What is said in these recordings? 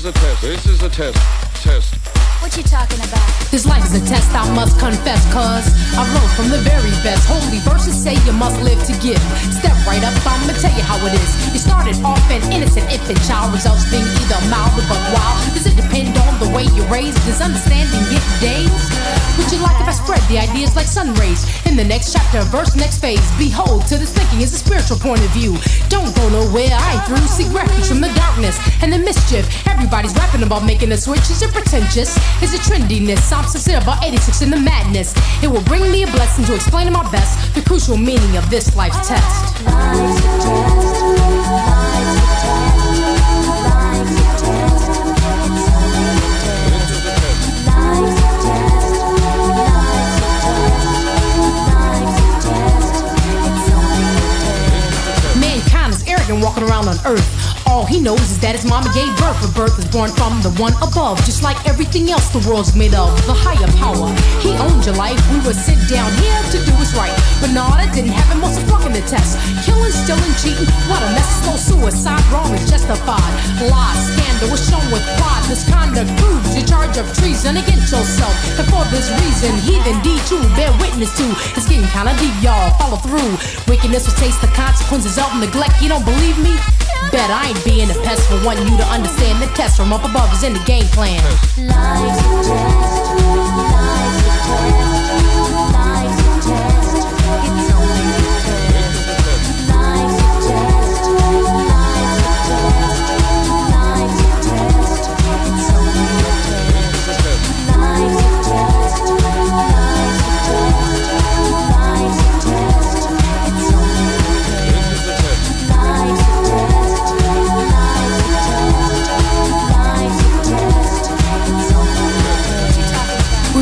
is a test. This is a test. Test. What you talking about? This life's a test, I must confess, cuz I wrote from the very best. Holy verses say you must live to give. Step right up, I'ma tell you how it is. You started off an innocent infant child, results being either mild or wild. Does it depend on the way you're raised? Does understanding get dazed? Would you like if I spread the ideas like sun rays? In the next chapter, verse, next phase, behold, to this thinking is a spiritual point of view. Don't go nowhere, I through. Seek refuge from the darkness and the mischief. Everybody's rapping about making a switch. Is it pretentious? Is it trendiness? I'm sincere about 86 in the madness. It will bring me a blessing to explain to my best the crucial meaning of this life's test. Life's test. Arrogant walking around on earth. All he knows is that his mama gave birth, but birth is born from the one above. Just like everything else the world's made of, the higher power. He owned your life, we were sent down here to do what's right. No, that didn't happen, most fucking the test. Killing, stealing, cheating, what a mess. No suicide, wrong is justified. Lies, scandal was shown with pride. Misconduct proves your charge of treason against yourself. And for this reason, heathen deed you bear witness to. It's getting kinda deep, y'all. Follow through. Wickedness will taste the consequences of neglect. You don't believe me? Bet I ain't being a pest for wanting you to understand the test from up above is in the game plan. Life's a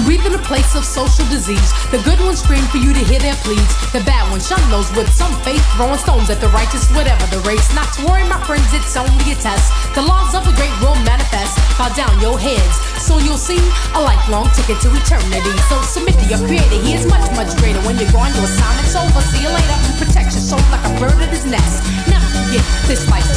breathe in a place of social disease. The good ones scream for you to hear their pleas. The bad ones shun those with some faith, throwing stones at the righteous, whatever the race. Not to worry, my friends, it's only a test. The laws of the great will manifest. Bow down your heads, so you'll see a lifelong ticket to eternity. So submit to your creator, he is much, much greater. When you're gone, your assignment's over. See you later. Protect your soul like a bird at his nest. Never forget this life's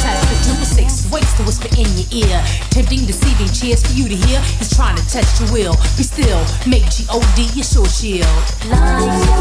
in your ear. Tempting, deceiving, cheers for you to hear. He's trying to test your will. Be still, make G-O-D your sure shield. Test.